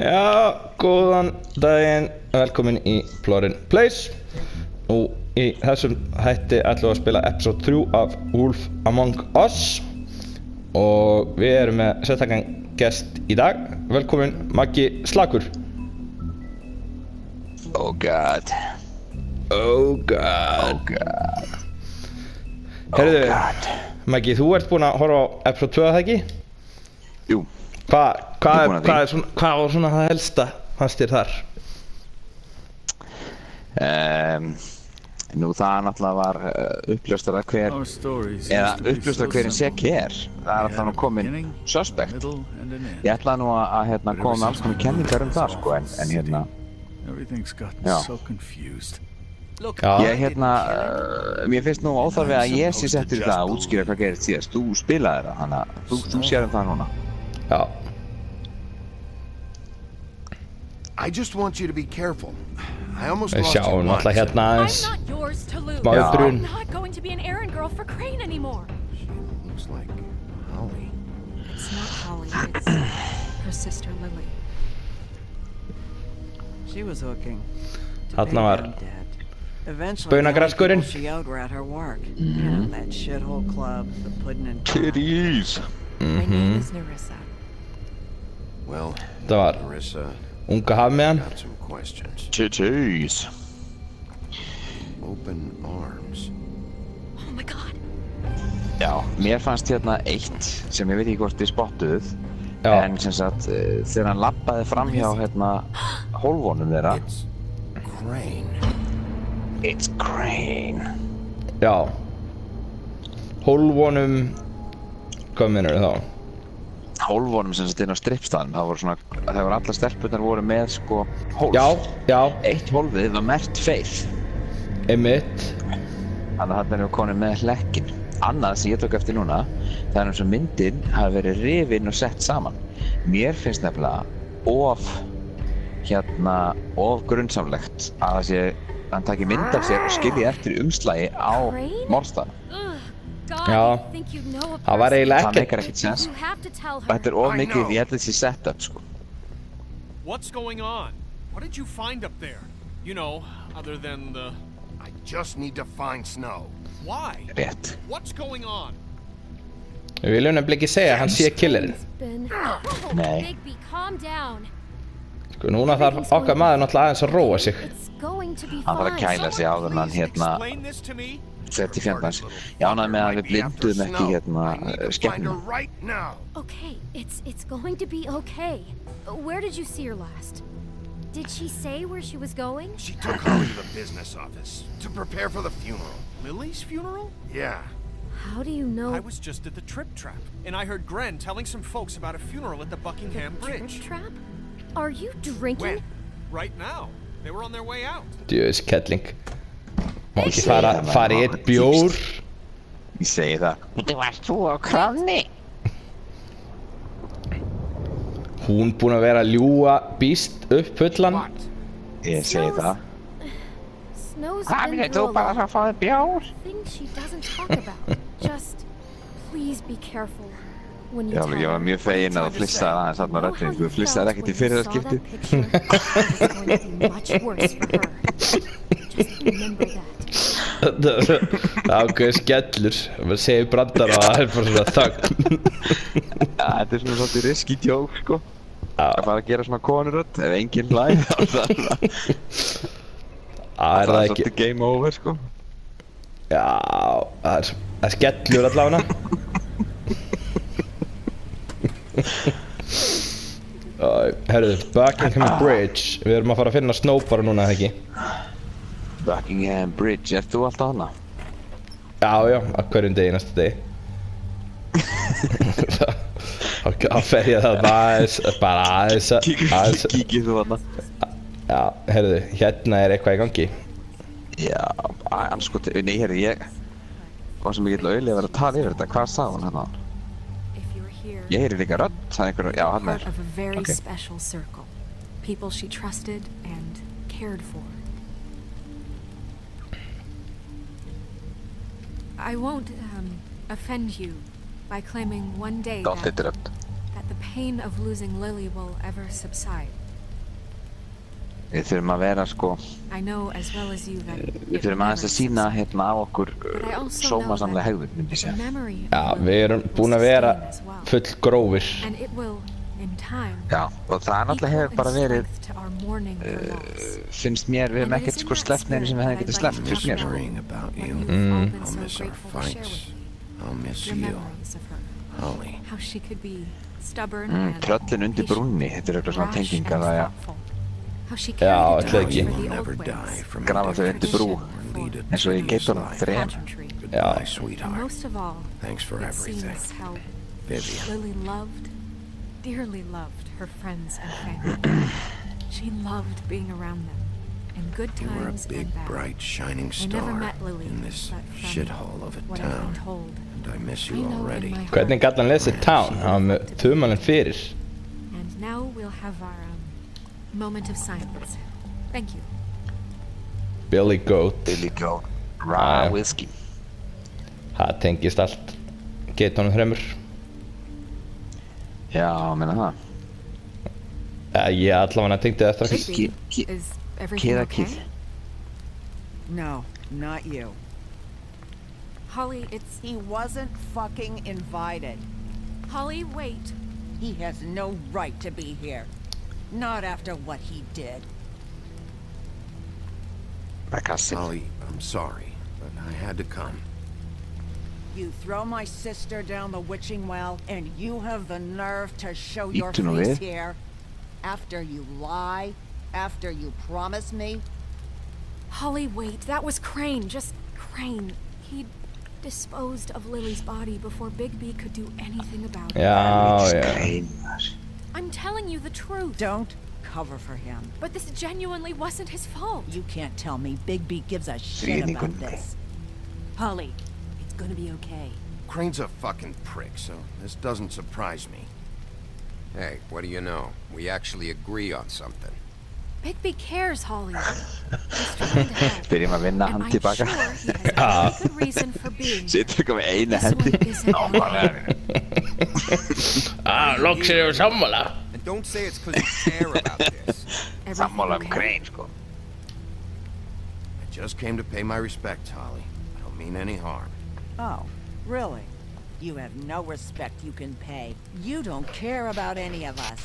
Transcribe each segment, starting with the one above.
Já, góðan daginn, velkomin í Plorin Place Nú, í þessum hætti ætlum við að spila episode 3 af Wolf Among Us Og við erum með sérstakann gest í dag Velkomin Maggi Slakur Oh god. Oh god Oh god. Herðu, Oh. Maggi, þú ert búinn að horfa á episode 2 að það ekki? Jú, Hvað hva, er hva, er hvað var svona það helsta fannst þér þar? um, nú það náttúrulega var uh, uppljóstara hver, eða uppljóstara hverinn seki er. Það er alltaf nú komin suspect. Ég ætlaði nú að, að hérna, koma alls konar kenningar um það sko, en, en hérna, Já. ég hérna, uh, mér finnst nú óþarfi að ég sé settur í það að útskýra hvað gerist síðast. Þú spilaði það, þannig að þú, þú sér um það núna. já, I just want you to be careful. I almost við lost you sjáum once. náttúrulega hérna I'm not yours to lose. Smá Já. I'm not going to be an errand girl for Crane anymore. She looks like Holly. It's not Holly, it's her sister Lily. She was hooking. to Þarna pay var them debt. Eventually, Baunagraskurinn. the only people she owed were at her work. You know, that shithole club, the pudding and pie. Titties. My Mhm. name is Nerissa. Well, Það var Marissa, unga hafmiðan arms. Oh my god. Já, mér fannst hérna eitt sem ég veit ekki hvort þið spottuð Já, en sem sagt eh, þegar hann lappaði fram hjá hérna hólfónum þeirra It's Crane. It's Crane já Hólfonum Hvað minnur þá? Hólfónum sem sagt inn á strippstaðnum það voru svona, það voru alla stelpunar voru með sko hólf Já, já, eitt hólfið var mert feið einmitt. Þannig að erum við konið með hlekkin annað sem ég tók eftir núna það er eins og myndin hafi verið rifin og sett saman. Mér finnst nefnilega of hérna of grunnsamlegt að það sé hann taki mynd af sér og skilji eftir umslægi á Crane? Já. Það var eiginlega það ekkert meikar ekkert sens þetta er of mikið, ég held að þetta sé setup sko What's going on? What did you find up there? You know, other than the. I just need to find Snow. Why? rétt What's going on? Við viljum nefnilega ekki segja að hann sé killerinn. Oh, Nei. Bigby, calm down. Sko núna þarf okkar maður náttúrulega aðeins að róa sig hann þarf að kæla sig áður en hann hérna Explain this to me. setti fjandans ég ánægði með að við blindum ekki hérna I need to find her skemmina right now. Okay, it's it's going to be okay. Where did you see her last? Did she say where she was going? She took Holly to the business office to prepare for the funeral. Lily's funeral? Yeah. How do you know? I was just at the Trip Trap, and I heard Gren telling some folks about a funeral at the Buckingham Trip Bridge. trap? Are you drinking? When? Right now. They were on their way out. Djöðis kettling Má ekki fara, fara í eitt bjór? Ég segi það. Þetta varst þú á krafni. Hún búin að vera að ljúa býst upp pullan. Ég segi það. Hvað minn er þú bara að fara bjór? Já, ég var mjög fegin að flissa aðeins að maður öllum. Þú flissaði ekkert í fyrirarskipti. Þetta var svona ákveðið skellur og maður segir brandar og það er bara svona þögn. Já, þetta er svona svolítið riski djók sko. Það er bara að gera svona konuröld ef enginn hlæði þá þannig að það er svolítið game over sko. Já, það er, er skellur allavega. Herruðu, Buckingham Bridge, við erum að fara að finna snóbara núna, eða ekki? Buckingham Bridge, ert þú alltaf hana? Já, já, á hverjum degi næsta degi Þá fer ég það aðeins, bara aðeins, aðeins Kíkir þú hana? Já, herðu, hérna er eitthvað í gangi Já, hann sko, nei, herri, ég... Sem ég get auðvitað að vera að tala yfir þetta, hvað sagði hann hérna? Ég heyri líka rödd, það er einhver, já, hann er. of I won't um, offend you by claiming one day that, that the pain of losing Lily will ever subside. Við þurfum að vera sko, I know as well as you that við þurfum aðeins að sína hérna á okkur But I also know sómasamlega hegðun, myndi ég the segja. memory of Já, við erum búin að vera full grófir. Já, og það náttúrulega hefur bara verið, uh, finnst mér, við hefum ekkert sko sleppt nefnir sem við hefum getið sleppt, finnst mér. Mm. Mm, tröllin undir brunni, þetta er eitthvað svona tenginga það, já. Já, alltaf ekki. Grafa þau undir brú, eins og í Gatorland 3. Já. Dearly loved her friends and family. she loved being around them, in good times You were a big, and bad. bright, shining I never star met Lily, in this shithole of a what I've town. told, And I miss you know already. in my. Hvernig gæti hann lesið Town? Hann var með tumalinn fyrir. And now we'll have our um, moment of silence. Thank you. Billy Goat. Billy Goat, Já, Raw já. Whiskey. Það tengist allt. Getunum þremur. Já, meina það. Ja, ég allavega tengdi það strax. Bigby, Ki- ki- is everything Kiða okay? No, not you. Holly, it's He wasn't fucking invited. Holly. Wait. He has no right to be here. Not after what he did. Með kassi. Holly, I'm sorry, but I had to come. You throw my sister down the witching well, and you have the nerve to show your face here? After you lie? After you promise me? Holly, wait. That was Crane. Just Crane. He disposed of Lily's body before Bigby could do anything about it. Já, já. Skreinar. I'm telling you the truth. Don't cover for him. But this genuinely wasn't his fault. You can't tell me Bigby gives a shit Really about good. this. Holly, it's gonna be okay. Crane's a fucking prick, so this doesn't surprise me. Hey, what do you know? We actually agree on something. Bigby cares, Holly. He's trying to help. Byrjum að vinna And I'm sure he has a good reason for being here. Situr ykkur This one isn't Á, mine. bara- Ah, loksir ég sammála. And don't say it's because you care about this. Everything Sammála um okay? I just came to pay my respects, Holly. I don't mean any harm. Oh, really? You have no respect you can pay. You don't care about any of us.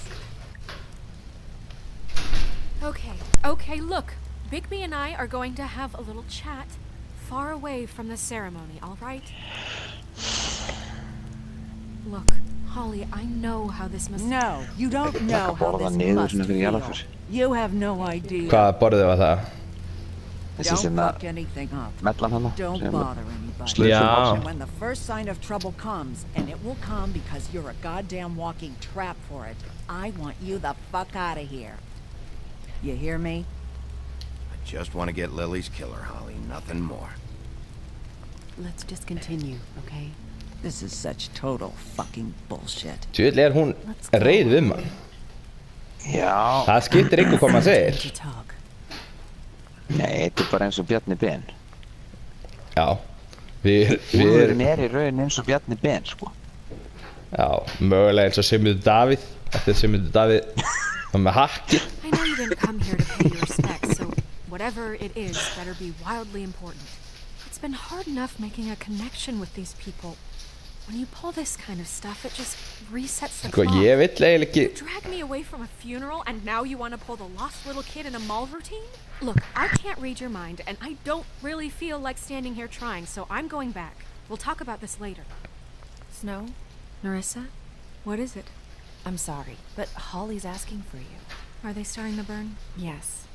Okay, okay, look. Bigby and I are going to have a little chat far away from the ceremony, all right? Look, Holly, I know how this must No, you don't know Taka how borða this niður must svona fyrir feel. Jarlafur. You have no idea. Hvaða borðið var það? Þessi Don't fuck anything up. Don't bother anybody. Slösuðu Já. And when the first sign of trouble comes, and it will come because you're a goddamn walking trap for it, I want you the fuck out of here. You hear me? I just want to get Lily's killer, Holly. Nothing more. Let's just continue, okay? This is such total fucking bullshit. Tjóðlega er hún reið við mann. Já, Það skiptir ykkur hvað maður segir. To talk. nei, þetta er bara eins og Bjarni Ben. Já. Erum, er í raun eins og Bjarni Ben, sko. já, mögulega eins og Simmiður Davíð. Þetta er Simmiður Davíð var með hakki. I know you didn't come here to pay your respects, so whatever it is better be wildly important. It's been hard enough making a connection with these people. When you pull this kind of stuff, it just resets the Sko, clock. ég vill eiginlega You ekki... drag me away from a funeral and now you want to pull the lost little kid in a mall routine? Look, I can't read your mind and I don't really feel like standing here trying, so I'm going back. We'll talk about this later. Snow? Nerissa? What is it? I'm sorry, but Holly's asking for you. Are they starting the burn? Yes.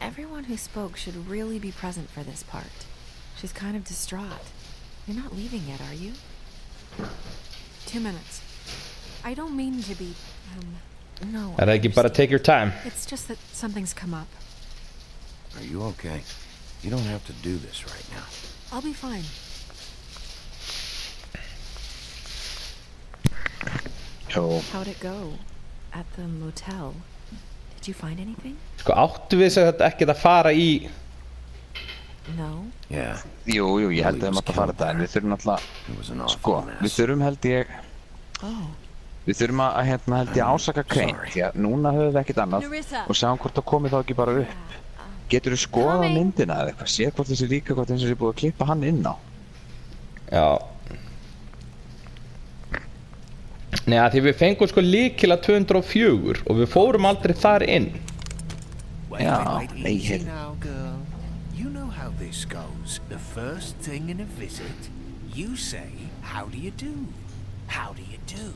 Everyone who spoke should really be present for this part. She's kind of distraught. You're not leaving yet, are you? Two minutes. I don't mean to be, um, No. Er það ekki bara take your time? it's just that something's come up. Are you okay? You don't have to do this right now. I'll be fine. Jó, How'd it go? At the motel? Did you find anything? Sko, áttu við þess að ekkert að fara í... No? Yeah, jú, jú, ég held að við mátt að fara þetta, en við þurfum alltaf, sko, við þurfum held ég, Oh. Við þurfum að, hérna, held ég, ásaka Crane, því að núna höfum við ekkert annað Nerissa. og sjáum hvort það komi þá ekki bara upp. Getur þú skoðað Coming. myndina eða eitthvað? Sér hvort þessi líka hvort eins og sé búið að klippa hann inn á. Já Nei, að því við fengum sko líkila 204 og við fórum aldrei þar inn hit- now, girl. You know how this goes. The first thing in a visit, you say, how do you do? How do you do?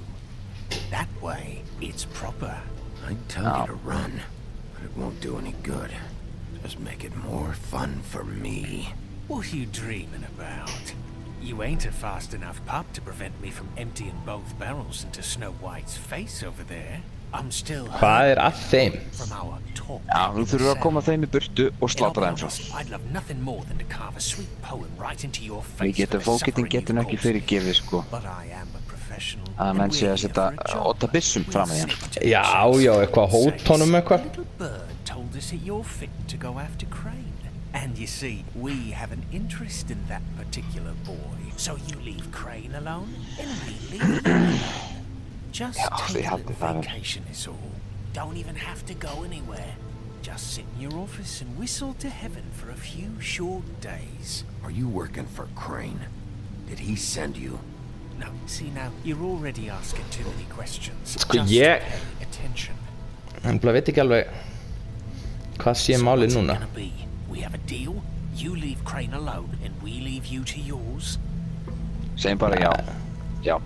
That way, it's proper. I'd tell Oh. you to run, but it won't do any good. Just make it more fun for me. What are you dreaming about? You ain't a fast enough pup to prevent me from emptying both barrels into Snow White's face over there. I'm still Hvað er að þeim? Já, þú þurfur að koma þeim í burtu og slata þeim svo. Við getum fókittin getum ekki fyrir gefið sko. Að menn sé að setja otta bissum fram í hann. Já, já, eitthvað hót honum eitthvað. Told us that you're fit to go after Crane. And you see, we have an interest in that particular boy. So you leave Crane alone, and we leave you alone. Just Ja, take they a little have it. vacation is all. Don't even have to go anywhere. Just sit in your office and whistle to heaven for a few short days. Are you working for Crane? Did he send you? No, see now, you're already asking too many questions. Just ég- pay attention. En bara veit ekki alveg hvað sé málið núna gonna? We have a deal. You leave Crane alone, and we leave you to yours. Segjum bara já. Já.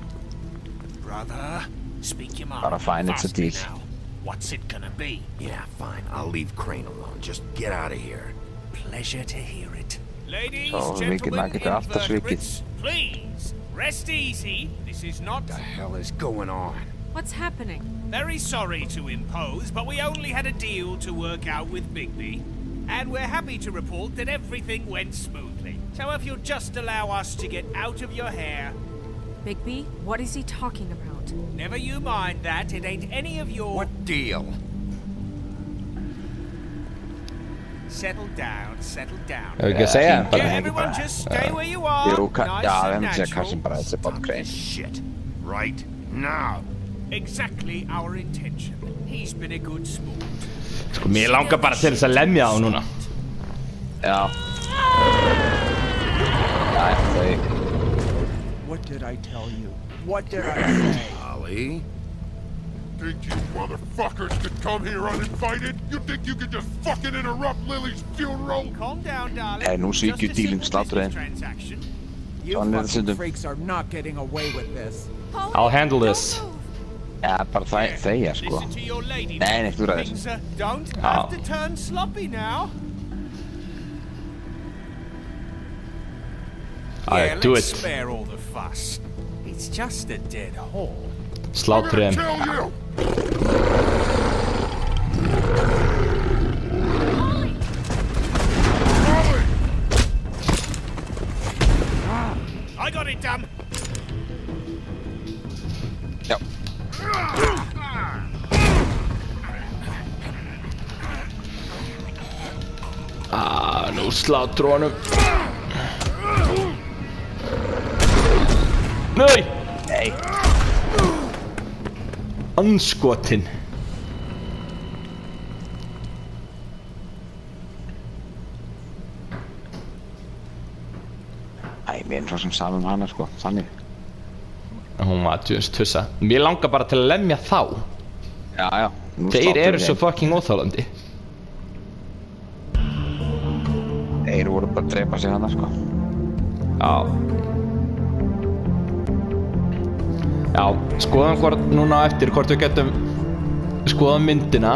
Brother, speak your mind. Bara fine, it's a Fast deal. What's it gonna be? Yeah, fine. I'll leave Crane alone. Just get out of here. Pleasure to hear it. Ladies, So, we can gentlemen, make it after invertebrates, please, rest easy. This is not... What the hell is going on? What's happening? Very sorry to impose, but we only had a deal to work out with Bigby. And we're happy to report that everything went smoothly. So if you'll just allow us to get out of your hair, Bigby, what is he talking about? never you mind that. It ain't any of your... What deal? Settle down, settle down. Ef við ekki að segja hringja bara Yeah, ekki everyone bara. just stay where you are. Jú, nice já, and við natural. Carson bara þessi Bob Crane. Shit. Right now. Exactly our intention. He's been a good sport. Sko, mér langar bara til þess að lemja á núna Já. Já, þau... What did I tell you? What did I say? Ollie? Think you motherfuckers could come here uninvited? You think you could just fucking interrupt Lily's funeral? Calm down, darling. Eh, nú sé ekki Just a díling simple slátra business þeim. transaction. You fucking freaks are not getting away with this. I'll handle this Já, bara það segja, sko. Nei, neitt úr að þessu. Já. Alright, do it. Slátrið henn. Nú sláttur honum Nei Nei. Anskotin Æ, mér er svo sem saman hana, sko. Þannig. Hún var djúst tussa Mér langar bara til að lemja þá Já, já. Þeir eru svo fucking óþálandi drepa sig hana, sko. Já Já, skoðum hvort núna eftir hvort við getum skoðum myndina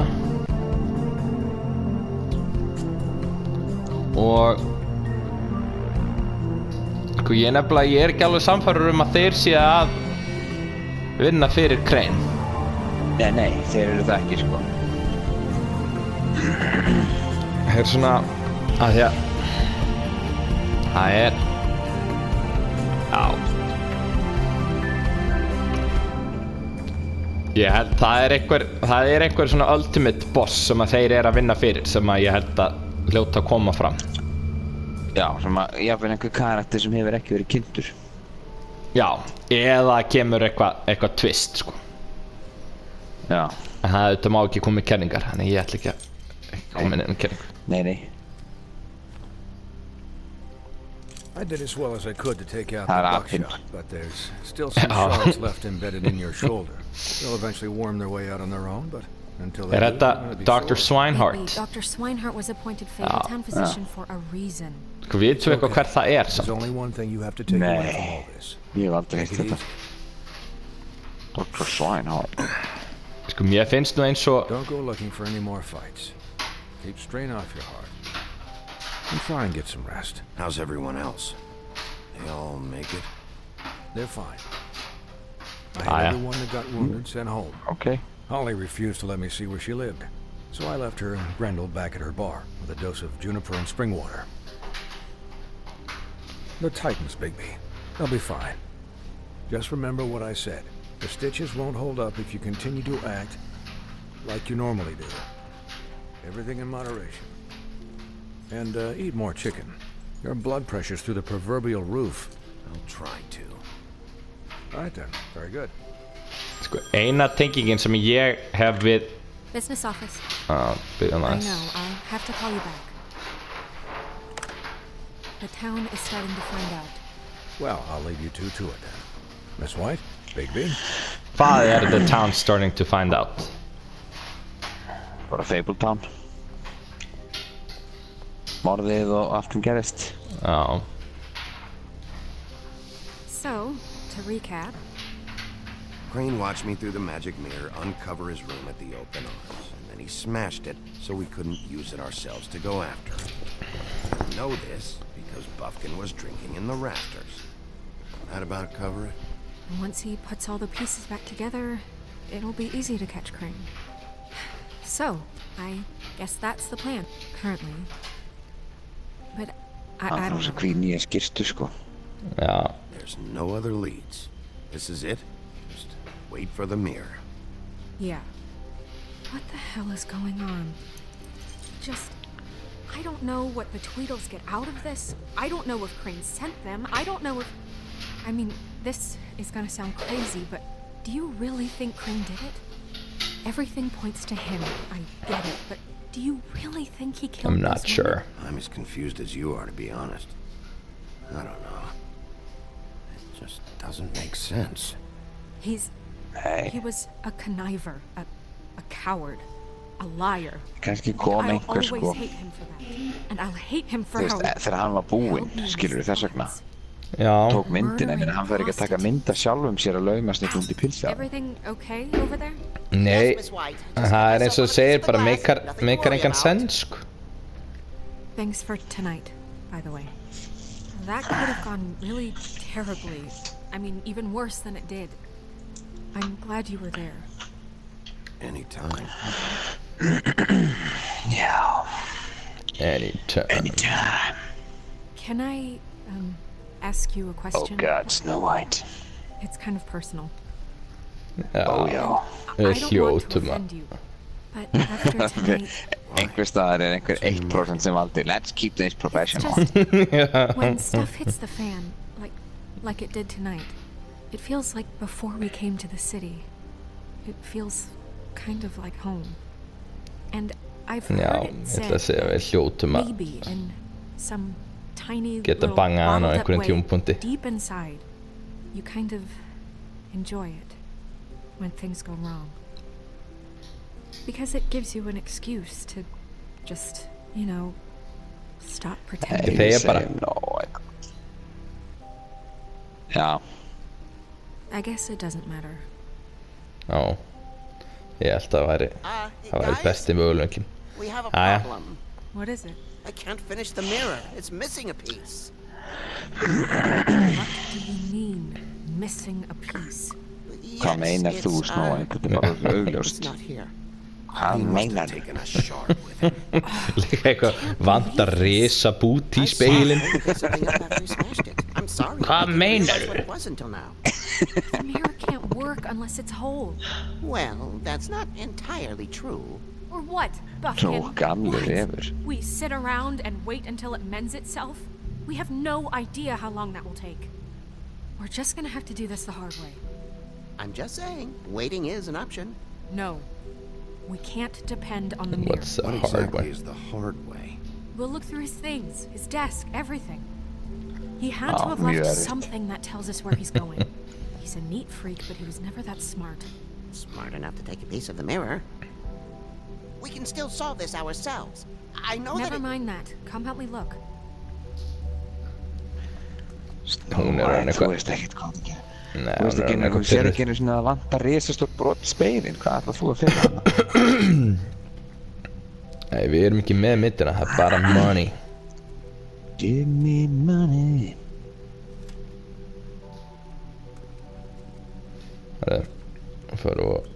og sko ég nefnilega ég er ekki alveg samfærður um að þeir sé að vinna fyrir Crane Nei, nei, þeir eru það ekki, sko. Það er svona að því að það er já ég held það er einhver það er einhver svona ultimate boss sem að þeir eru að vinna fyrir sem að ég held að hljóta að koma fram Já, sem að, jáfnvel einhver karakter sem hefur ekki verið kynntur. já eða kemur eitthvað eitthvað twist sko Já, En það auðvitað má ekki koma með kenningar, þannig ég ætla ekki að koma með neina kenningu. nei, nei. I did as well as I could to take out the Ah, buckshot, but there's still some Ah. shards left embedded in your shoulder. They'll eventually worm their way out on their own, but until they do, þetta you're gonna be Dr. Swineheart? Dr. Swineheart was appointed Ja. Fabletown physician for a reason. Sko, við veitum eitthvað hver það er There's only one thing you have to take away from all Nei, this. ég hef aldrei Take it Dr. Swineheart. Sko, mér finnst nú eins og... Don't go looking for any more fights. Keep strain off your heart. And try and get some rest. How's everyone else? They all make it? They're fine. I Ah, had yeah. everyone that got wounded sent home. Okay. Holly refused to let me see where she lived, so I left her and Grendel back at her bar with a dose of juniper and spring water. The Titans, Bigby. They'll be fine. Just remember what I said. The stitches won't hold up if you continue to act like you normally do. Everything in moderation. And uh, eat more chicken. Your blood pressure's through the proverbial roof. I'll try to. All right then. Very good. Sko, eina tengingin sem ég hef við... Business office. Uh, byrjum I know, I'll have to call you back. The town is starting to find out. Well, I'll leave you two to it then. Miss White, Bigby. Hvað er the town starting to find out? Bara Fabletown. Morðið og allt sem gerist. Já. So, to recap, Crane watched me through the magic mirror uncover his room at the open arms, and then he smashed it so we couldn't use it ourselves to go after him. I know this because Bufkin was drinking in the rafters. That about cover it? once he puts all the pieces back together, it'll be easy to catch Crane. So, I guess that's the plan, currently. But I, I don't svo know. hví nýja sko. Já. There's no other leads. This is it. Just wait for the mirror. Yeah. What the hell is going on? Just. I don't know what the Tweedles get out of this. I don't know if Crane sent them. I don't know if. I mean, this is gonna sound crazy, but do you really think Crane did it? Everything points to him. I get it, but do you really think he killed I'm those not women? sure. I'm as confused as you are, to be honest. I don't know. It just doesn't make sense. He's. Nei, He was a conniver, a, a coward, a liar. kannski And kom I'll einhver, always sko. hate him for that. And I'll hate him for Þú how. veist, e- þegar hann var búinn, skilur þess vegna. Já. Tók myndina, en hann fer ekki að taka mynd af sjálfum sér að laumast eitthvað út í pilsa. Everything okay over there? Nei, það er eins og segir, bara meikar, meikar engan sens, sko. Thanks for tonight, by the way. That could have gone really terribly. I mean, even worse than it did. I'm glad you were there. Anytime. Já, Anytime. anytime. Can I um, ask you a question? Oh question? god, Snow White. It's kind of personal. Ó Já. já. I Við don't want to hljótum að. offend you, but after tonight, Einhver staðar er einhver 1% sem valdi Let's keep this it's professional. just when stuff hits the fan, like like it did tonight. It feels like before we came to the city. It feels kind of like home. And I've heard Já, it ég ætla said segja að við hljótum að maybe in some tiny Geta little bangað hann á bottled up einhverjum way, tímapunkti. Deep inside, you kind of enjoy it when things go wrong. Because it gives you an excuse to just, you know, stop pretending. Þeir bara, No, Já, I guess it doesn't matter. já. Ég held að það væri, það væri guys, besti möguleikin. we have a Jæja. problem. What is it? I can't finish the mirror. It's missing a piece. What do you mean, missing a piece? hvað meinar Yes, þú, it's, Snow uh, White? Þetta er bara It's augljóst. not here. Hvað meinar þú? Taking a shard with him. Líka eitthvað vantar risa búti í speilin. I picked something up after he smashed it. I'm sorry. Hvað I didn't what it was until now. The mirror can't work unless it's whole. Well, that's not entirely true. Or what, Svo Bufkin? gamli What? refur. We sit around and wait until it mends itself? We have no idea how long that will take. We're just gonna have to do this the hard way. I'm just saying, waiting is an option. No. We can't depend on the mirror. What's the hard exactly way? is the hard way? We'll look through his things, his desk, everything. He had Oh, to have left mjög erfitt. something that tells us where he's going. he's a neat freak, but he was never that smart. Smart enough to take a piece of the mirror. We can still solve this ourselves. I know Never that. mind that. Come help me look. Hún er Æ, orðin Þú eitthvað veist ekkert hvað það gerir. Nei, Þú veist ekki, þú eitthvað sér ekki einu það vantar risastórt brot í speilin. Hvað ætlað þú að finna? Nei, við erum ekki með myndina, það er bara money Give me money. Það er Fyrir og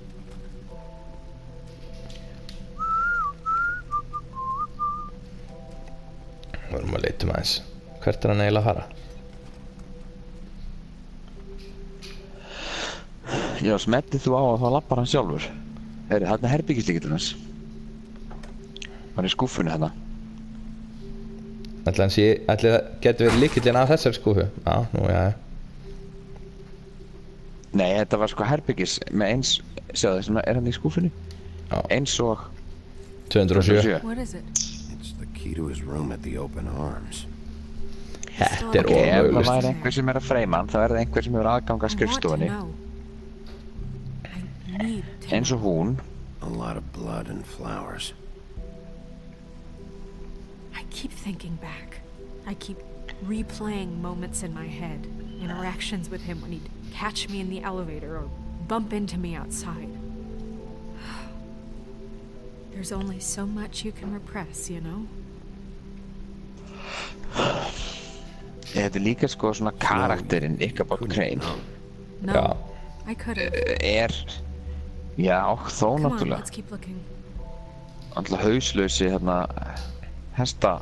Við erum að leita um aðeins Hvert er hann eiginlega að fara? Já, smettið þú á og þá lappar hann sjálfur. Er þarna herbyggislíkillinn hans? Hann er í skúffunni hérna. Ætli hann sé, ætli það getur verið líkillinn af þessari skúfu? Já, nú já. Nei, þetta var sko herbyggis með eins, sjáðu þess að er hann í skúfunni? Já. Eins og 207 What is it? It's the key to his room at the open arms. Þetta er Ok, ef það ólöglust væri einhver sem er að freyma hann, þá er það einhver sem hefur aðgang að I want to skrifstofunni. know. I need to Eins og hún. A lot of blood and flowers. I keep thinking back. I keep replaying moments in my head. Interactions with him when he'd catch me in the elevator or bump into me outside. There's only so much you can repress, you know? þetta er líka sko svona karakterinn Ichabod Crane. no. já. Eh, er já þó náttúrulega. alltaf hauslösi hérna hesta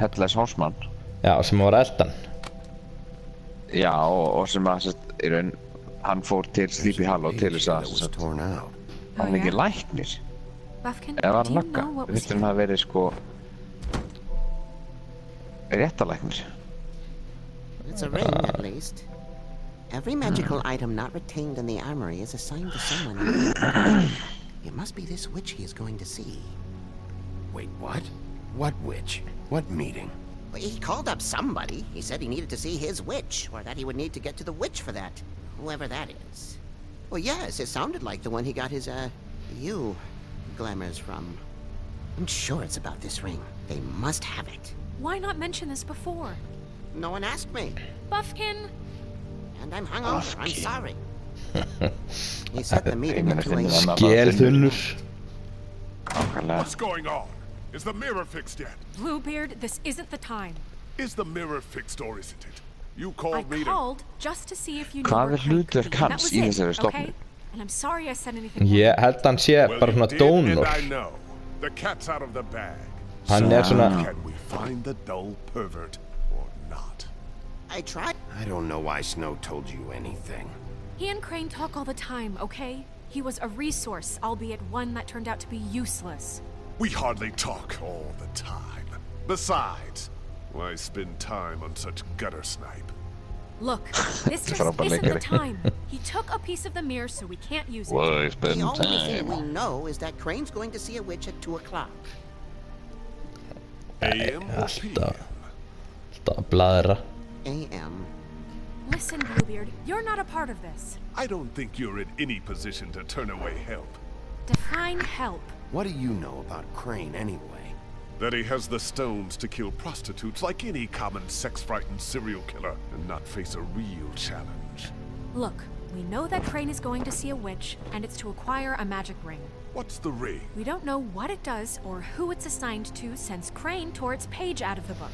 hellæs hálsmann já sem var eldan. Já og, og sem að sest, raun, hann fór til Sleepy Hollow til þess að hann er ekki læknir? Eða var hann lakka þetta er hann að verið sko réttalæknir? It's a ring, at least. Every magical item not retained in the armory is assigned to someone. it must be this witch he is going to see. Wait, what? What witch? What meeting? He called up somebody. He said he needed to see his witch, or that he would need to get to the witch for that. Whoever that is. Well, yes, it sounded like the one he got his, uh, you glamours from. I'm sure it's about this ring. They must have it. Why not mention this before? No one asked me, Bufkin! and I'm hungover. I'm sorry. he set the meeting Ég meina, into finnur a... hann að Gelþunnur Nákvæmlega. What's going on? Is the mirror fixed yet? Bluebeard, this isn't the time. Is the mirror fixed or isn't it? You I called me to... called just to see if you knew Hvað where er Craig could hlutverk be, and that was í it, þessari stofnun? okay? And I'm sorry I said anything wrong. Ég held hann sé Well, bara you svona did, dónor and I know. The cat's out of the bag. Hann er svona Can we find the dull pervert or not? I tried. I don't know why Snow told you anything. He and Crane talk all the time, okay? He was a resource, albeit one that turned out to be useless. We hardly talk all the time. Besides, why spend time on such gutter snipe? Look, this just isn't the time. He took a piece of the mirror, so we can't use it. Why spend time? The spend only thing we know is that Crane's going to see a witch at 2 o'clock. AM or alltaf PM? alltaf að bladra A.M. Listen, Bluebeard, you're not a part of this. I don't think you're in any position to turn away help. Define help. What do you know about Crane anyway? That he has the stones to kill prostitutes like any common sex-frightened serial killer and not face a real challenge. Look, we know that Crane is going to see a witch, and it's to acquire a magic ring. What's the ring? We don't know what it does or who it's assigned to since Crane tore its page out of the book.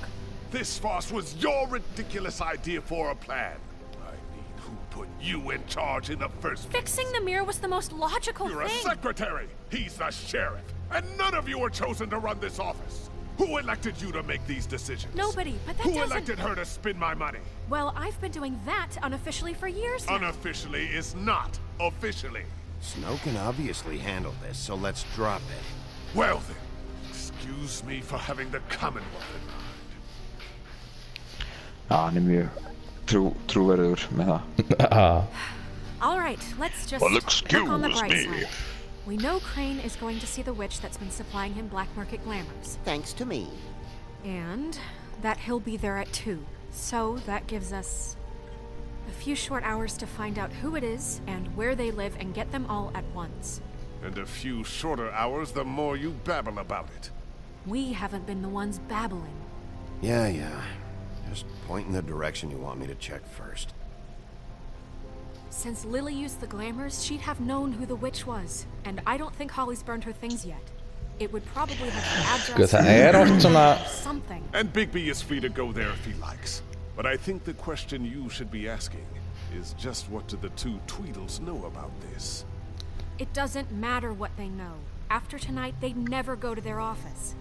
This farce was your ridiculous idea for a plan. I mean, who put you in charge in the first place? Fixing the mirror was the most logical thing. You're a secretary. He's the sheriff. And none of you were chosen to run this office. Who elected you to make these decisions? Nobody, but that Who doesn't... elected her to spend my money? Well, I've been doing that unofficially for years now. Unofficially is not officially. Snow can obviously handle this, so let's drop it. Well then, excuse me for having the Commonwealth in mind. Já, hann er mjög trú, trúverður með það. Ah, All right, let's just Well, look on the excuse bright me. side. We know Crane is going to see the witch that's been supplying him black market glamours. Thanks to me. And that he'll be there at 2. So that gives us a few short hours to find out who it is and where they live and get them all at once. And a few shorter hours, the more you babble about it. We haven't been the ones babbling. Yeah, yeah. Just point in the direction you want me to check first. Since Lily used the glamours, she'd have known who the witch was. And I don't think Holly's burned her things yet. It would probably have the Sko, address. það Something. And Bigby is free to go there if he likes. But I think the question you should be asking is just what do the two Tweedles know about this? It doesn't matter what they know. After tonight, they'd never go to their office.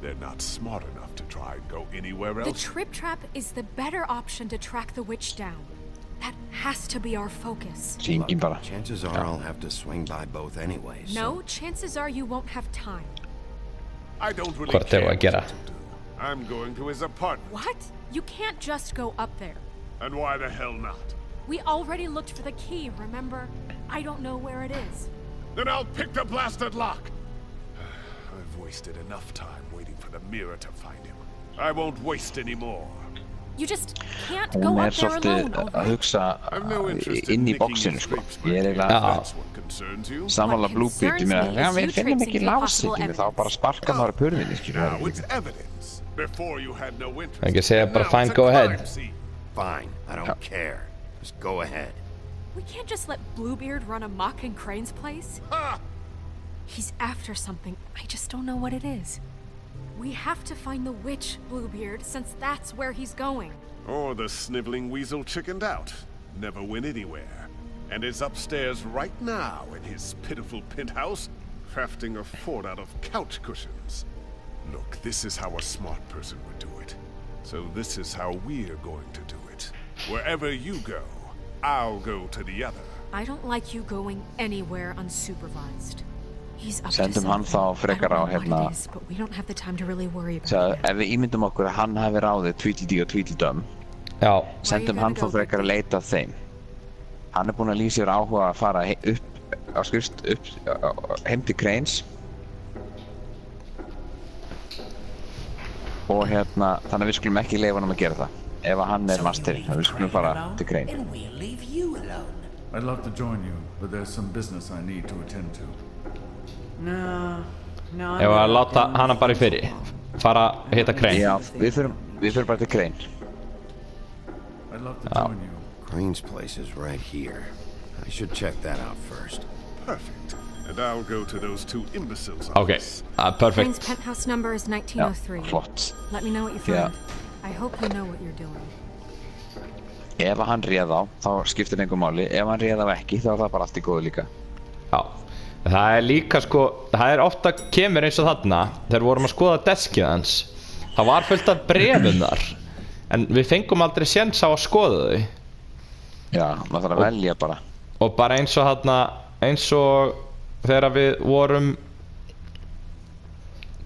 They're not smart enough to try and go anywhere else. The. Trip Trap is the better option to track the witch down. That has to be our focus. Hringin bara. Chances are I'll have to swing by both anyways. No, chances are you won't have time. I don't really Hvort care eigum við að what gera? you do. I'm going to his apartment. What? You can't just go up there. And why the hell not? We already looked for the key, remember? I don't know where it is. Then I'll pick the blasted lock. I've wasted enough time waiting for the mirror to find him. I won't waste any more. You just can't go Hún up there alone, að alright? hugsa I've no interest in í nicking bóksinu sko. scrapes Ég er my eiginlega Já. That's what concerns you. Sammála Bluebeard, ég meina, concerns me já, is við you finnum tracing ekki through þá bara sparka maður upp skilur Now það it's evidence. Before you had no interest. Ekki segja and bara now fine, go ahead. scene. Fine, I don't care. Just go ahead. We can't just let Bluebeard run amok in Crane's place. Ha! He's after something. I just don't know what it is. We have to find the witch, Bluebeard, since that's where he's going. Or the sniveling weasel chickened out. Never went anywhere. And is upstairs right now in his pitiful penthouse, crafting a fort out of couch cushions. Look, this is how a smart person would do it. So this is how we're going to do it. Wherever you go, I'll go to the other. I don't like you going anywhere unsupervised. He's up Sendum to hann something. þá frekar I á don't know hérna what it is, but we don't have the time to really worry about Svo it. ef við ímyndum okkur að hann hafi ráðið Tweedledee og Tweedledum Já, sendum hann þá frekar að leita að þeim hann er búinn að lýsa yfir áhuga að fara upp á skrifst upp heim til Cranes og hérna þannig að við skulum ekki leifa hann að gera það ef að hann er masterinn, þannig að við skulum fara til Crane. I'd love to join you, but there's some business I need to attend to. No, no. ef að láta hana bara í fyrri Fara að hitta Crane Já, við fyrum, við fyrum bara til Crane I'd love to join you. Crane's place is right here. I should check that out first. Perfect. And I'll go to those two imbeciles' Ok, office. uh, perfect penthouse number is Já, 1903. flott Let me know what you find. Já. I hope you know what you're doing. Ef hann réð á, þá skiptir einhver máli Ef hann réð á ekki, þá er það bara allt í góðu líka Já, það er líka sko, það er ofta kemur eins og þarna Þegar við vorum að skoða deskið hans Það var fullt af brefum þar En við fengum aldrei séns á að skoða þau Já, maður þarf að velja bara Og bara eins og þarna, eins og þegar við vorum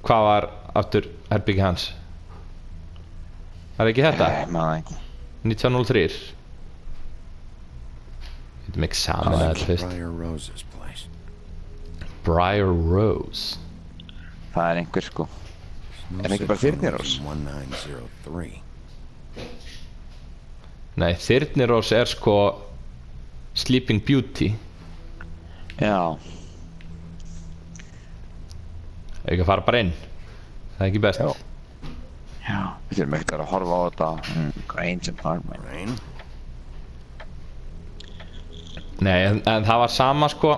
Hvað var aftur herbyggi hans? Það er ekki þetta? Nei, maður það ekki. 1903 Við veitum ekki saman að þetta fyrst Briar Rose. Það er einhver sko. Er ekki bara Þyrnirós? 1903. Nei, Þyrnirós er sko Sleeping Beauty. Já, Ef ekki að fara bara inn. Það er ekki best. Já. já, við þurfum ekkert að horfa á þetta. Mm, Crane's apartment Crane? Nei, en, en það var sama sko.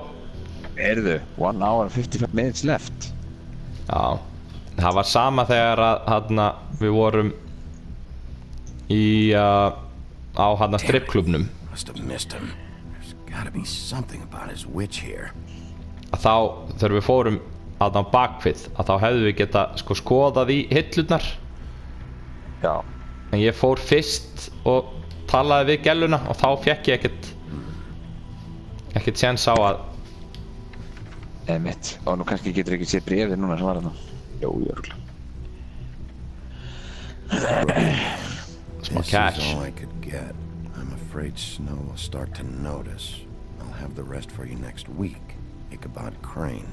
Heyrðu, one hour and 55 minutes left. Já. Það var sama þegar að hana, við vorum í uh, á hann strippklubnum Must have missed him. There's gotta be something about his witch here. að þá þegar við fórum að á bakvið að þá hefðum við geta sko skoðað í hillurnar Já, en ég fór fyrst og talaði við gæluna og þá fekk ég ekkert ekkert séns á að eða mitt Og nú kannski getur ekki séð bréfið núna sem var þarna Jó, jörgla smá This cash is all I could get. I'm afraid Snow will start to notice. I'll have the rest for you next week. Ichabod Crane.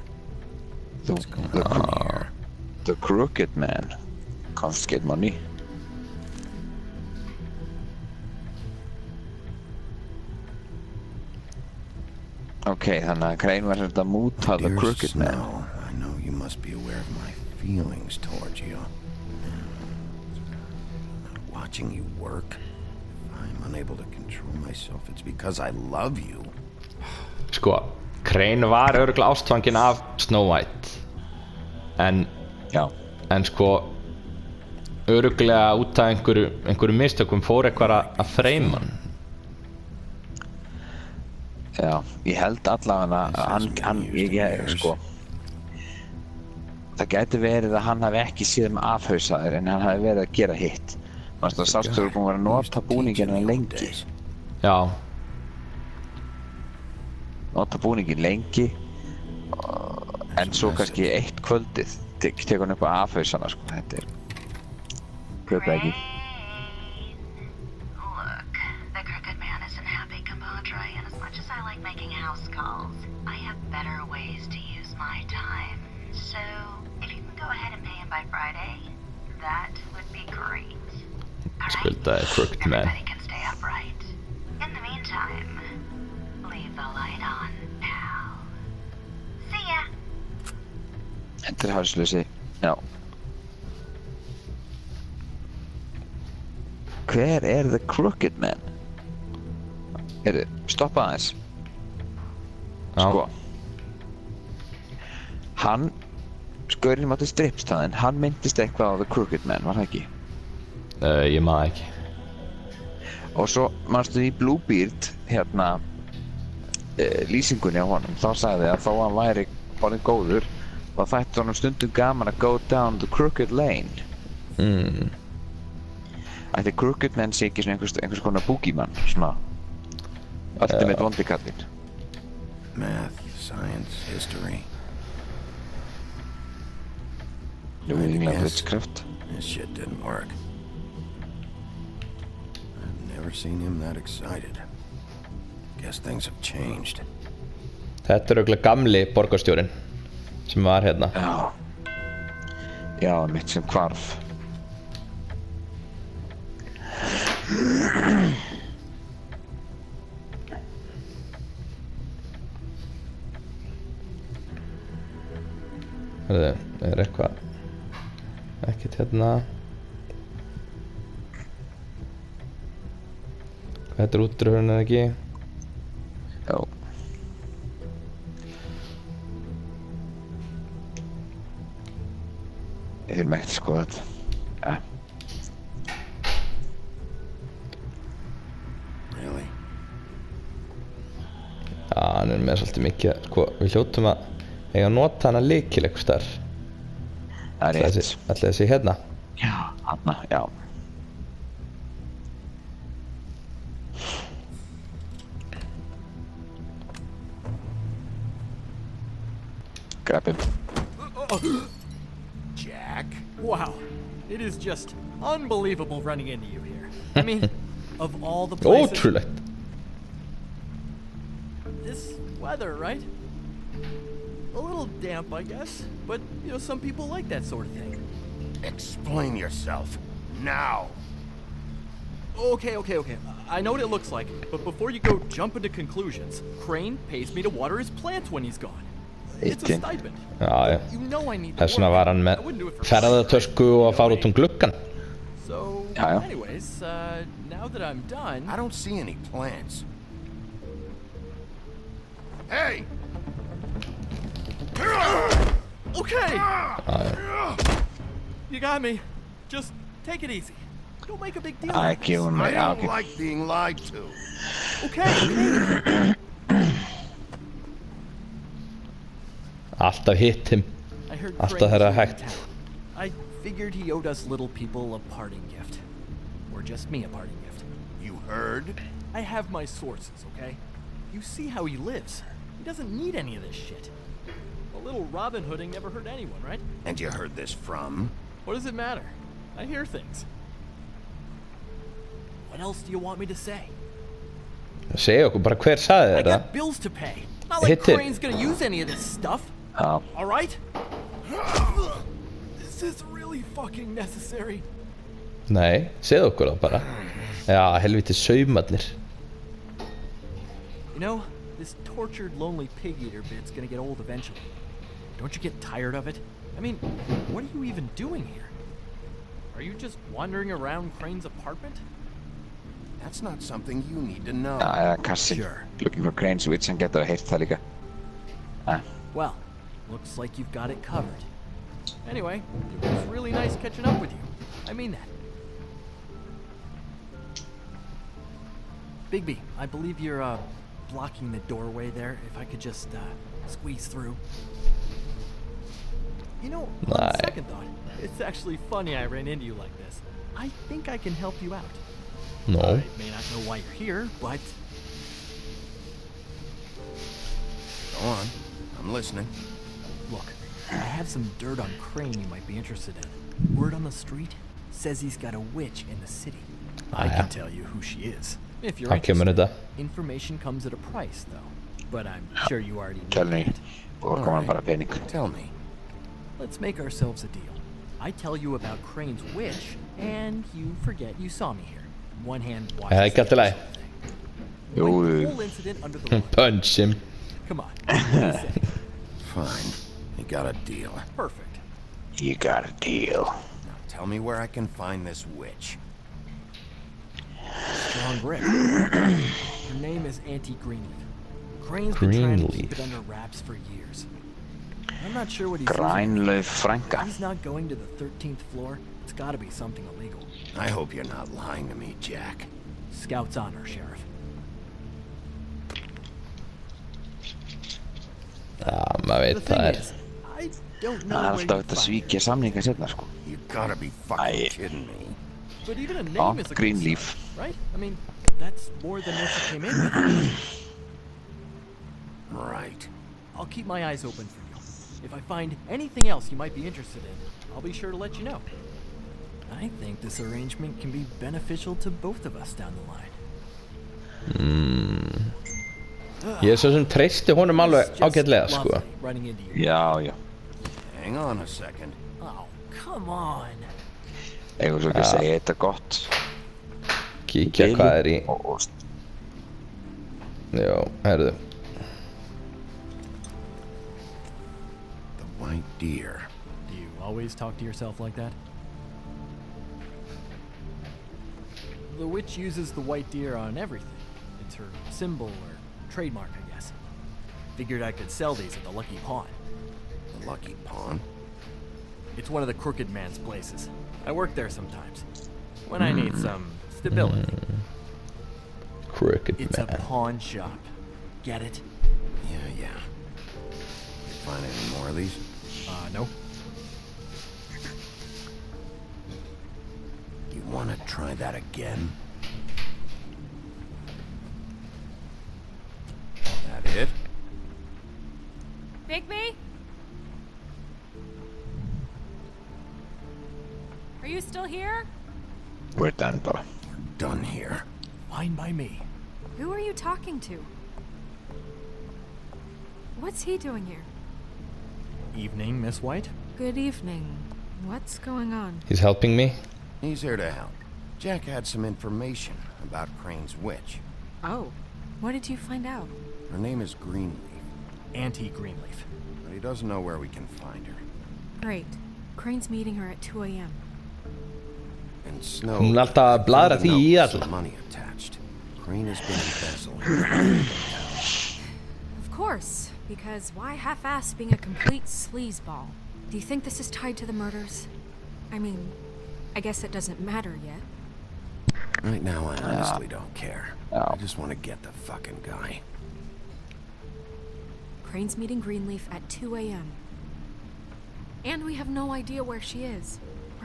The, What's going the, on ah, here? the crooked man. Confiscate money. Ok, þannig að Crane var þetta að múta the Dear crooked man. Snow, I know you must be aware of my feelings towards you. Watching you work, if I'm unable to control myself, it's because I love you. Sko, Crane var örgulega ástfangin af Snow White. En Já. En sko Örgulega út af einhverju, einhverju mistökum fór eitthvað að- að freyma hann. Já, ég held allavega að hann, hann, ég, ég, sko Það gæti verið að hann hafi ekki síðan afhausaður en hann hafi verið að gera hitt. Manstu að sástu þú búin að að nota búningin hann lengi? Já, Nota búningin lengi. En svo kannski eitt kvöldið tek, tekur hann upp á afhausana sko, þetta er Kaupa ekki. Look, the crooked man Þetta er hálslösi, já Hver er the crooked man? Heyrðu, stoppa aðeins Já. Sko Hann Skaurinn mátti strippstaðinn, hann myndist eitthvað á the crooked man, var það ekki? uh, Ég maður ekki Og svo, manstu í Bluebeard, hérna uh, lýsingunni á honum, þá sagði að þó að hann væri orðin góður þá þætti honum stundum gaman að go down the crooked lane mm. Ætti crooked menn sé ekki svona einhvers, einhvers konar boogeyman, svona ultimate Já. vondi kallinn Math, science, history. I'd England guess witchcraft This shit didn't work. I've never seen him that excited. Guess things have changed. Þetta er örgulega gamli borgarstjórin sem var hérna. Já. Já, mitt sem hvarf. Hörðu, er eitthvað ekkert hérna? Hvað þetta er útrúhurinn eða ekki? mycket, ko viļutuma ejam notāna līkilekust ar. Arī. Atliesi hedna. Jā, atna, jā. Grab him. Jack, wow. It is just unbelievable running into you here. I mean, of all the places... Otroligt! Weather, right? A little damp, I guess. But, you know, some people like that sort of thing. Explain yourself. Now. Okay, okay, okay. I know what it looks like, but before you go jumping to conclusions, Crane pays me to water his plants when he's gone. It's a stipend. Já, já You know I need the Þess vegna work. var hann með ferðartösku og að fara út um gluggan So, Já, já. anyways, uh, now that I'm done... I don't see any plants. Hey! Okay! Já, You got me. Just take it easy. Don't make a big deal. I out of kill him, I don't Okay. like being lied to. Okay, okay. Alltaf hitt him I heard Alltaf Crane þegar was hægt leaving town. I figured he owed us little people a parting gift. Or just me a parting gift. You heard? I have my sources, okay? You see how he lives. He doesn't need any of this shit. A little Robin Hooding never hurt anyone, right? And you heard this from? What does it matter? I hear things. What else do you want me to say? Segja okkur bara hver sagði I got bills to pay. Not like Hittin. Crane's gonna use any of this stuff. Já. All right? This is really fucking necessary. Nei, segja okkur það bara Já, helviti saumarnir You know, this tortured, lonely pig eater bit's gonna get old eventually. Don't you get tired of it? I mean, what are you even doing here? Are you just wandering around Crane's apartment? That's not something you need to know. Já, eða kassi. Looking for Crane's Switch, and get heyrt það líka. Ah. Well, looks like you've got it covered. Anyway, it was really nice catching up with you. I mean that. Bigby, I believe you're uh, blocking the doorway there. If I could just uh, squeeze through. You know, on Nej. second thought, it's actually funny I ran into you like this. I think I can help you out. No. I may not know why you're here, but Go on. I'm listening. Look, I have some dirt on Crane you might be interested in. Word on the street says he's got a witch in the city. I Ah, can tell you who she is. If you're Hann kemur interested. þetta Information comes at a price, though. But I'm sure you already know Kelly. that. Og kom hann bara pening. Tell me. Let's make ourselves a deal. I tell you about Crane's witch, and you forget you saw me here. One hand Það washes ekki allt í lagi Jú, the whole incident under the law. Punch him Come on. what do you say? Fine. You got a deal. Perfect. You got a deal. Now tell me where I can find this witch. Strong grip. Her name is Auntie Greenleaf. Crane's been trying to keep it under wraps for years. I'm not sure what he's using. Grænlauf If. He's not going to the 13th floor. It's got to be something illegal. I hope you're not lying to me, Jack. Scout's honor, Sheriff. Já, maður The veit thing það er is, I don't know Það er where alltaf you hægt að find svíkja samninga setna, sko. You gotta be fucking kidding me. But even a name Ja, is a good Greenleaf. start, right? I mean, that's more than what you came in with. Right. I'll keep my eyes open for you. If I find anything else you might be interested in, I'll be sure to let you know. I think this arrangement can be beneficial to both of us down the line. mm. Ég er svo sem treysti honum alveg ágætlega sko Lovely running into you. Já, já. Hang on a second. Oh, come on. Eigum svo ekki að Já. segja þetta gott. Kíkja hvað er í Og, og Já, herðu The white deer. Do you always talk to yourself like that? The witch uses the white deer on everything. It's her symbol or trademark, I guess. Figured I could sell these at the Lucky Pawn. The lucky pawn. It's one of the crooked man's places. I work there sometimes. When I need some stability. Crooked It's man a pawn shop. Get it? Yeah, yeah. You find any more of these? Uh, no. You wanna try that again? Here? we're done bara. Done here. Fine by me. Who are you talking to? What's he doing here? Evening, Miss White. Good evening. What's going on? He's helping me He's here to help. Jack had some information about Crane's witch. Oh, what did you find out? Her name is Greenleaf, Auntie Greenleaf. but he doesn't know where we can find her. Great. Crane's meeting her at 2 a.m. And Snow. Hún er alltaf að bladra því í alla. some money attached. Crane has been embezzling. Of course, because why half-ass being a complete sleazeball? Do you think this is tied to the murders? I mean, I guess it doesn't matter yet. right now, I honestly don't care. I just want to get the fucking guy. Crane's meeting Greenleaf at 2 a.m. And we have no idea where she is.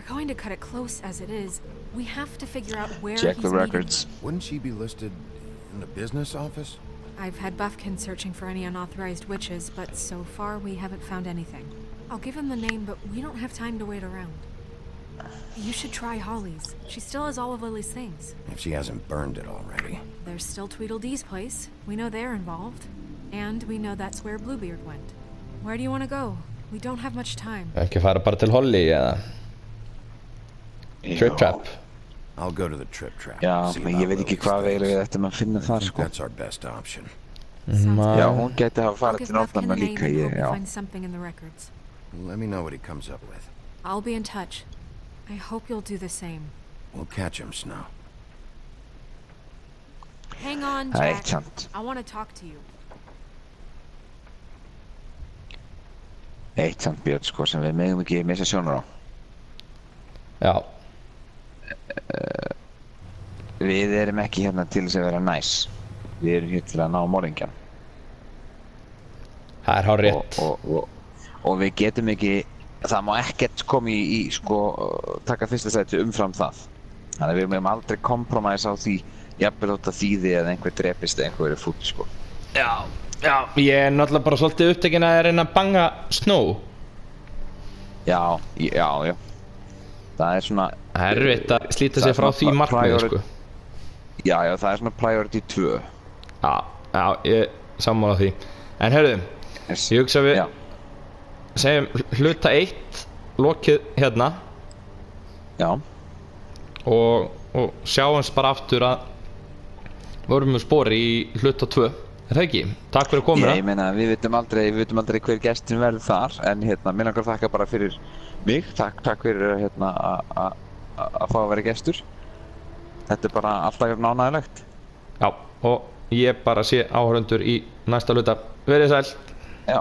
We're going to cut it close as it is. We have to figure out where Check he's the meeting records. Wouldn't she be listed in the business office? I've had Bufkin searching for any unauthorized witches, but so far we haven't found anything. I'll give him the name, but we don't have time to wait around. You should try Holly's. She still has all of Lily's things. If she hasn't burned it already. There's still Tweedledee's place. We know they're involved. And we know that's where Bluebeard went. Where do you want to go? We don't have much time. Ekki fara bara til Holly eða Já. Trip trap. Trap, Já, menn ég veit ekki hvað við erum þetta maður að finna þar sko. Já, hún geti að fara til náttúrulega líka ég, já. Let me know what he comes up with. I'll be in touch. I hope you'll do the same. We'll catch him, Snow. Hang on, Jack. I want to talk to you. Eitt samt björn sko sem við meðum ekki missa sjónur á. Já. Við erum ekki hérna til þess að vera næs. Við erum hér til að ná morðingjan. það er hár rétt Og, og, og við getum ekki, það má ekkert koma í, í sko, taka fyrsta sæti umfram það. Þannig að við mögum aldrei kompromæsa á því, jafnvel þótt að þýði að einhver drepist eða einhver er fúll, sko. Já, já, ég er náttúrulega bara svolítið upptekinn að reyna að banga Snow Já, já, já. Það er svona... Það er erfitt að slíta sig frá því markmiði priori- sko Já, já, það er svona priority 2. Já, já, ég sammála því. En herðu, ég hugsa við segjum hluta eitt lokið hérna. Já. Og, og sjáumst bara aftur að vorum við spori í hluta 2 Er það ekki? Takk fyrir komuna. Ég meina, við vitum aldrei, aldrei hver gestin verður þar, en hérna, mér langar þakka bara fyrir mig, takk, takk fyrir hérna að fá að vera gestur. Þetta er bara alltaf jafn ánægilegt. Já, og ég bara sé áhörundur í næsta hluta Verið sæl Já.